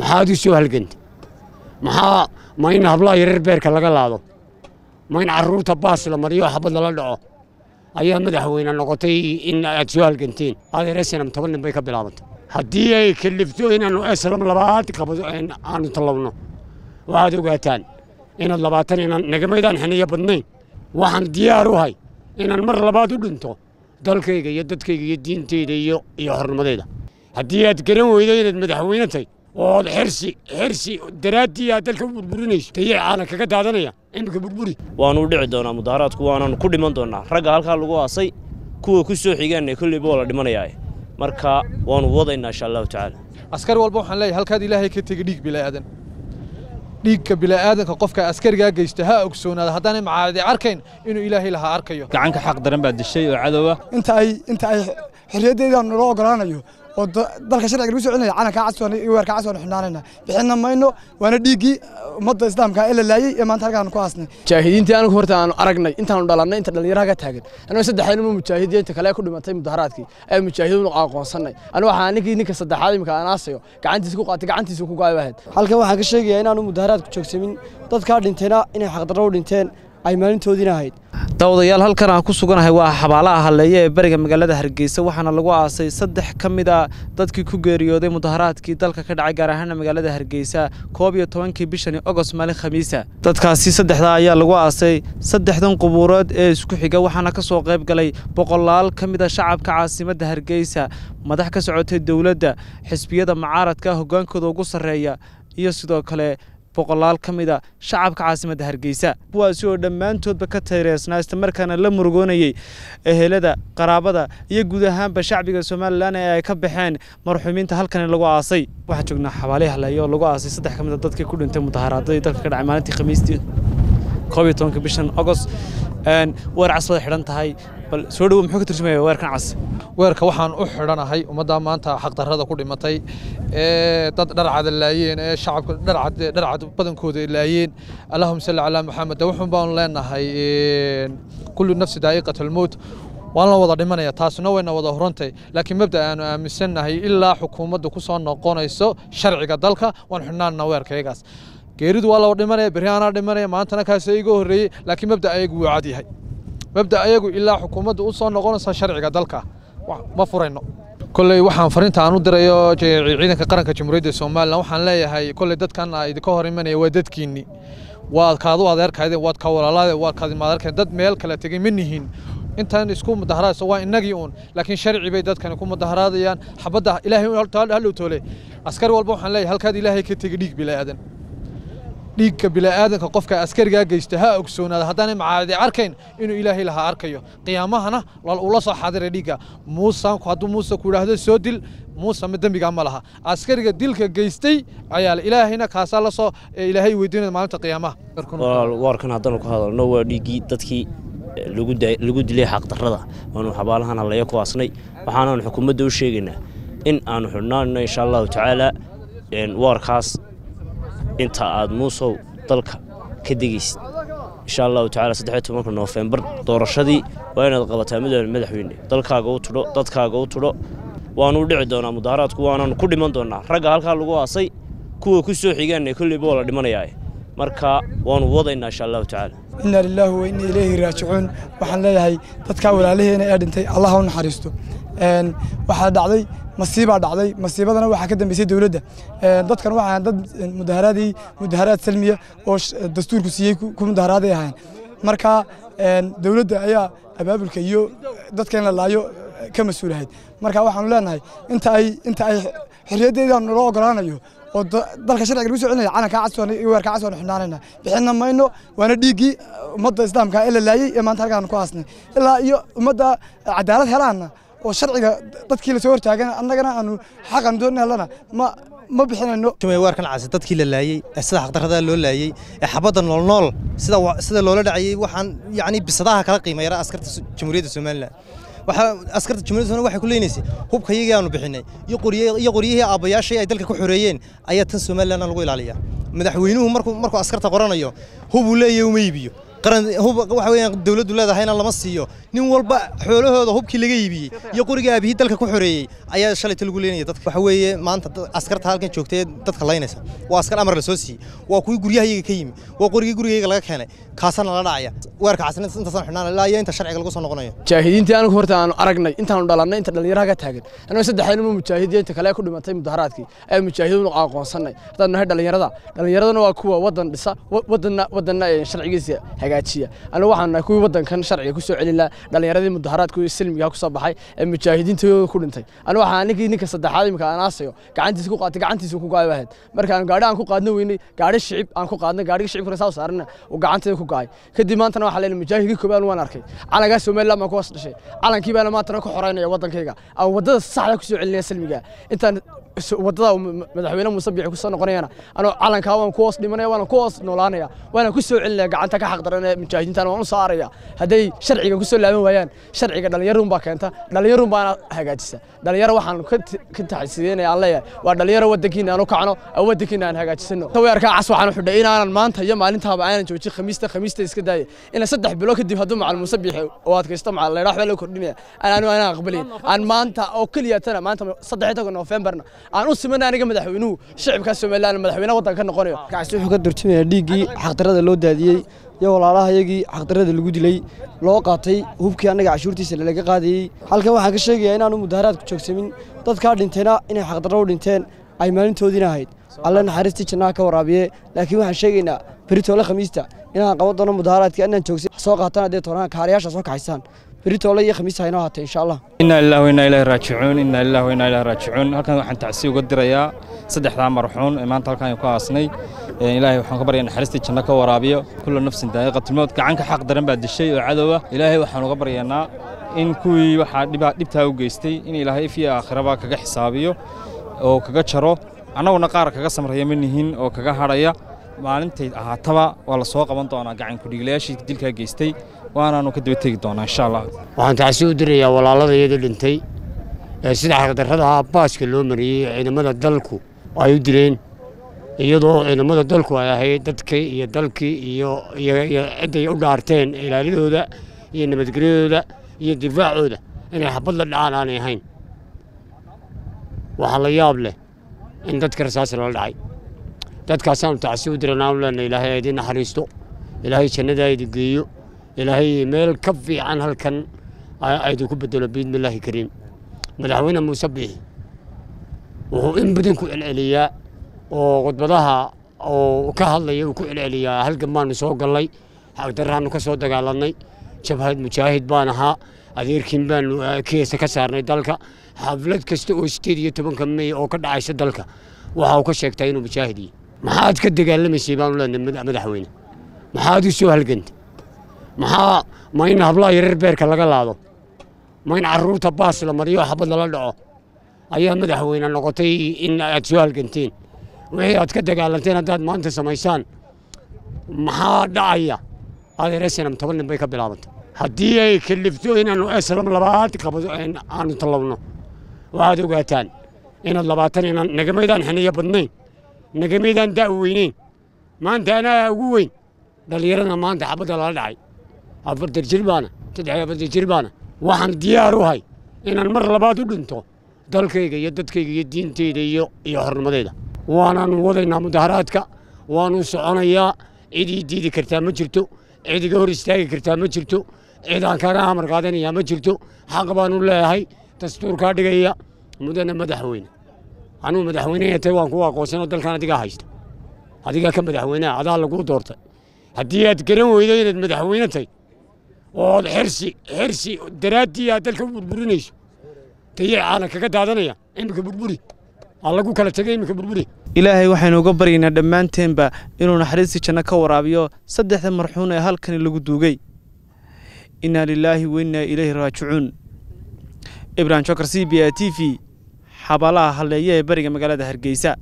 maxaad u soo halganta maxaa ma in hablaha yareer beerka laga laado? Ma in carruurta baas la mariyo xabad lala dhaco? Ayaa madaxweyne noqotay in aad soo halganteen. Adeer snam toban nin bay ka bilaabantay haddii ay kalifto inaannu eslam labaad aanu tallowno waxaad ogaataan inaad labaatan inaan nagamaydaan xiniyo badnayn. Waxaan diyaar u hay inaan mar labaad u dhinto dalkayga iyo dadkayga iyo diinteyda iyo iyo xornimadeyda haddii aad garan weydo inaad madaxweyne tahay ood xirsi xirsi daraaddii aad dalka u burburinayso tayay caalan kaga daadanaya imika burburi. Waanu u dhici doonaa mudaharaadku waananu ku dhiman doonaa. Ragga halkaa lagu aasay kuwa ku soo xigaanna kolleyba waa la dhimanayaa. Marka waanu wadaynaa insha allahu tacaala. Askari walba waxaan leeyahay halkaad ilaahay ka tegi dhiig bilaadan dhiigka bilaadanka qofka askarigaa geysta ha ogsoonaada haddaanay macaadi arkayn inuu ilaahay lahaa arkayo. Gacanka xaq daran baa dishay oo cadowa inta ay inta ay xorriyaddeeda naloo ogolaanayo oo dalka sharciga lagu soo celinaya calankaa casoon iyo weerkaa casoon xidhnaanayna bixinna mayno waana dhiiggii ummadda islaamka ee la laayey ee maanta halkaan ku aasnay mujaahidiintii anigu horta aanu aragnay intaanu dhalannay inta dhallinyaraha ka taagan. Anigo saddexayn inuu mujaahidiya inta kale ku dhimatay mudaharaadkii ee mujaahidiinu aqoonsannay. Anigu waxaa ninkii ninka saddexaad imika aan aasayo gacantiisa ku qaatay gacantiisa ku go'ay halkan waxaan ka sheegayaa inaanu mudaharaadku joogsamin. Dadkaa dhintayna inay xaqdarro u dhinteen ay maalintoodiina ahayd. Daawadayaal halkan aan ku suganahay waa xabaalaha halleeye ee bariga magaalada hargeysa waxaana lagu aasay saddex ka mid a dadkii ku geeriyooday mudaharaadkii dalka ka dhacay gaar ahaana magaalada hargeysa koob iyo tobankii bishani ogost maalin khamiisa. Dadkaasi saddexdaa ayaa lagu aasay saddexdan qubuurood ee isku xiga waxaana ka soo qayb galay boqolaal ka mid a shacabka caasimadda hargeysa madax ka socotay dowladda xisbiyada mucaaradka hoggaankooda ugu sarreeya iyo sidoo kale boqolaal ka mid a shacabka caasimadda hargeysa. Kuwaasi oo dhammaantoodba ka tayreysnaa islamarkaana la murugoonayey ehelada qaraabada iyo guud ahaanba shacbiga somalilan ee ay ka baxeen marxuumiinta halkani lagu aasay. Waxaan joognaa xabaalihi haleeye oo lagu aasay saddex ka mid a dadkii ku dhintay mudaharaadadii dalka ka dhacay maalintii khamiistii koob iyo tobanka bishan agost weer cas baad xidhan tahay bal soo dhowo muxuu ka turjumaya weerkan cas? Weerka waxaan u xidhanahay ummadda maanta xaqdarrada ku dhimatay ee dad dharcada laayeen ee shacabka dharcad dharcad badankooda laayeen. Allahumma salli calaa maxamed wuxuun baanu leenahay kullu nafsi daa'iqatul mowt waan la wada dhimanaya taasuna wayna wada horantay laakiin mabda aanu aaminsannahay ilaa xukuumadda ku soo noqonayso sharciga dalka waan xidhnaanna weerkaygaas geeridu waa laba dhimanaya berri aanaa dhimanaya maantana kaasa iga horreeyey laakiin mabda ayagu wuu cad yahay mabda ayagu ilaa xukuumadda u soo noqonaysa sharciga dalka. Ma furayno. Kolley waxaan fariinta aan u dirayo ciidanka qaranka jamhuuriyadda somalilan waxaan leeyahay kolley dadkan idinka hor imanaya waa dadkiinni. Waad kaadu adeerkaydeen waad ka walaalaade waad kaadimadeerkeen dad meel kala tegey ma nihin. Intan isku mudaharaadayso waa innagii uun laakiin sharci bay dadkani ku mudaharaadayaan. Xabadda ilaahay hallow toole. Askari walba waxaan leeyahay halkaad ilaahay ka tegi dhiig bilaadan dhiigka bilaadanka qofka askarigaa geysta ha ogsoonaada haddaanay macaadi arkayn inuu ilaahay lahaa arkayo qiyaamahana ula soo xaadiray dhiigga. Muusanku hadduu muuse ku idhaahdo soo dil. Muuse ma dembigaa ma laha. Askariga dilka geystay ayaa ilaahayna kaasaa la soo ilaahay weydiinaya maalinta qiyaamaha. Waarkan haddanu ka hadalno waa dhiiggii dadkii lagu dilay xaqdarrada waanu xabaalahan halleeya ku aasnay. Waxaanaanu xukuumadda u sheegaynaa in aanu xidhnaanno insha allahu tacaala waarkaas inta aad muusow dalka ka degaysid insha allahu tacala saddexiyo tobanka noofembar doorashadii waa inaad qabataa madaxweyne. Dalkaaga u tudho dadkaaga u tudho waanu u dhici doonaa mudaharaadku waananu ku dhiman doonaa. Ragga halkaa lagu aasay kuwa ku soo xigaanna kolleyba waa la dhimanayaa. Marka waanu wadaynaa insha allahu tacaala. Inna lilaahi wa inna raajicuun. Waxaan leeyahay dadkaa walaalaheena ee dhintay allah u naxariisto. Waxaa dhacday masiibaa dhacday masiibadana waxaa ka dambeysay dowladda. Dadkan waxaa dad mudaharaadii mudaharaad salmiya oo dastuurku siiyey ku mudaharaaday ahayn marka dowladda ayaa abaabulka iyo dadka la laayo ka mas'uulahayd marka waxaanu leenahay inta ay inta ay xorriyaddeeda naloo ogolaanayo oo dalka sharciga lagu soo celinaya calankaa casoon iyo weerkaa bixinna mayno waana dhiiggii ummadda islaamka ee la laayey ee maanta halkaan ku aasnay ilaa iyo ummadda cadaalad helaanna oo sharciga dadkii lasoo hortaagan annagana aanu xaqan doon helana ma ma bixinayno weerkan casi dadkii la laayey ee sida xaqdarrada loo laayey ee xabadda noolnool sida sida loola dhacayey waxaan yacni bisadaha kala qiima yara askarta jamhuuriyadda somalilan waxaa askarta jamhuuriyadda somalilan waxay ku leenaysay hubka iyagii aanu bixinay iyo iyo qoryihii aabbayaashii ay dalka ku xoreeyeen ayaa tan somalilan lagu ilaaliyaa madaxweynuhu markuu markuu askarta qoranayo hubuu leeyahay uma iibiyo qaran hub waxa dawladdu leedahayna lama siiyo. Nin walba xoolahooda hubkii laga iibiyey iyo qoriga aabihii dalka ku xoreeyey ayaa shalayta lagu leenaya dadka. Waxa weeye maanta askarta halkan joogtay dadka laynaysa. Waa askar amar la soo siiyey. Waa kuwii guryahayaga ka yimi waa qorigii gurigayga laga keenay kaasana la dhacaya weerka casinada intaasaan xidhnaan ilaa iyo inta sharciga lagu soo noqonayo mujaahidiintii anigu horta aanu aragnay intaanu dhalannay inta dhallinyaraha ka taagan anigoo saddexdayna ma mujaahidiya inta kale ku dhimatay mudaharaadkii ayaa mujaahidiinu aqoonsannay haddaan nahay dhallinyarada dhallinyaraduna waa kuwa waddan dhisa wadanna wadanna sharcigiisa hagaajiya anigu waxaan nahay kuwii waddankan sharciga ku soo celin lahaa dhallinyaradii mudaharaadku silmiga ku soo baxay ee mujaahidiintooda ku dhintay anigu waxaan ninkii ninka saddexaad imika aan aasayo gacantiisa ku qaatay gacantiisa ku go'ay ahayd marka aan gaadhi aan ku qaadno weynay gaadhi shicib aan ku qaadnay gaadhiga فرساو سارنا وقعدت يكو قاي كدي ما أنتنا وحلي المجاهي دي كبار وأنا أركي على قاس ومال لما كوس نشي. على كي بنا ما تركو حرينا يا وطن كيكا أو وده صح لك شو علني سلمي جا أنت وده مدحوينا مصبي يحكو صنع قرينا أنا على كاوا كوس دي مني وأنا كوس نولانيا. وأنا كوسو علني قعدت كحق درنا المجاهي أنت وأنا صاريا. هدي شرعي كوسو لا مو ويان. شرعي قدر يرم باك أنت. دل يرم بانا هجاتسة دل يرم وحن كنت كنت حسيني على يا ودل يرم ودكينا أنا كعنا أو ودكينا أنا هجاتسنو تويا ركع حدينا أنا المانتها يم maalintaaba aanan joojin khamiista khamiista iska daaya ina saddex bilo kadib hadduu macal muuse biixi oo adkaysto macal leedhax baa loo kordhinaya aan aanan aqbalin aan maanta oo keliya tana maanta saddex toban noofembarna aan u simanay aniga madaxweynuhu shicibka somaliland madaxweyne waddan ka noqonayo kaasi wuxuu ka durjumayaa dhiiggii xaqdarada loo daadiyey iyo walaalahayagii xaqdarada lagu dilay loo qaatay hubkii annaga cashuurtiisa lalaga qaadayey halkan waxaan ka sheegayaa inaanu mudaharaadku joogsamin dadkaa dhintayna inay xaqdarro u dhinteen ay maalintoodiina ahayd. Alle naxariistii jannaha ka waraabiye laakiin waxaan sheegaynaa beritoole khamiista inaan qaban doono mudaharaadkii inaan joogsan soo qaatana dee toonaan kaariyaasha soo kaxaysaan. Beritoole iyo khamiista haynoo haatay insha allah inaa lillahi wa ilaahi raajicuun inaa lillahi wa ilaahi raajicuun. Halkan waxaan tacsi uga dirayaa saddexdaa marxuun ee maanta halkan ku aasnay ilaahay waxaan ka baryaa naxariistii janno ka waraabiyo. Kullu nafsin daa'iqatilmowt gacanka xaq daran baa dishay oo cadowa ilaahay waxaan uga baryaynaa in kuwii waxaa dhibtaa u geystay in ilaahay if iyo aakhiraba kaga xisaabiyo oo kaga jaro. Annaguna qaar kaga samraya ma nihin oo kaga hadhaya. Maalintay ahaataba waa la soo qaban doonaa gacankudhigilayaashii dilkaa geystay. Waanaanu ka daba tegi doonaa insha allah. Waxaan tacsi u dirayaa walaalada iyada dhintay. Ee sida xaqdarrada baaska loo mariyey ciidamada dalku ay u dileen iyadoo ciidamada dalku ay ahayd dadkii iyo dalkii iyo iyo cidday u dhaarteen ilaalidooda iyo nabadgelyadooda iyo difaacooda. Inay xabad la dhacaan aanay ahayn waxaa la yaab leh in dadka rasaas lala dhacay. Dadkaasaanu tacsi u diranaa u leenay ilaahay aydin naxariisto. Ilaahay jannadaa idin geeyo. Ilaahay meel ka fiican halkan aydinku bedelo biidnillaahi kariim. Madaxweyne muuse biixi wuxuu in badan ku celceliyaa oo khudbadaha oo ka hadlaya uu ku celceliyaa halgan baanu soo gallay xagdarraanu ka soo dagaalannay jabhad mujaahid baan ahaa. Adeerkiin baanu keesa ka saarnay dalka. Xaflad kasta oo sideed iyo tobanka mey oo ka dhacaysa dalka waxa uu ka sheegtaa inuu mujaahid yahay. Maxaad ka dagaalamaysay baanu leenahay madaxweyne? Maxaad u soo halgantay? Maxaa ma in hablaha yarar beerka laga laado? Ma in carruurta baas la mariyo xabad lala dhaco? Ayaa madaxweyne noqotay in aad soo halganteen. Wixii aad ka dagaalanteen haddaad maanta samaysaan maxaa dhacaya adeer esenam toban nin bay ka bilaabantay haddii ay kalifto inaannu eslam labaad aanu tallowno waxaad ogaataan inaad labaatan inaan nagamaydaan xiniyo badnayn nagamaydaan da' weyneyn maanta anaa ugu weyn dhallinyarada maanta xabadda lala dhacay afartan jir baana saddex iyo afartan jir baana waxaan diyaar u hay inaan mar labaad u dhinto dalkayga iyo dadkayga iyo diinteyda iyo iyo xornimadeyda waanaanu wadaynaa mudaharaadka waanu soconayaa cid ii diidi kartaa ma jirto cid iga hor istaagi kartaa ma jirto cid aan kaga amar qaadanayaa ma jirto xaq baanu leeyahay dastuurkaa dhigaya mudane madaxweyne anuu madaxweyne tay waan ku aqoonsanoo dalkan adigaa haysta adigaa ka madaxweyneha adaa laguu doortay haddii aad garan weydo inaad madaxweyne tahay ood xirsi xirsi daraaddii aad dalka u burburinayso tayee aana kaga daadanaya iminka burburi lagu kala tegay iminka burburi. Ilaahay waxaynu uga baryaynaa dhammaanteenba inuu naxariistii janno ka waraabiyo saddexda marxuun ee halkani lagu duugay. Innaa lilaahi wa innaa ilayhi raajicuun. Ibrahim jokar c b a t v xabaalaha halleeye ee beriga magaalada hargeysa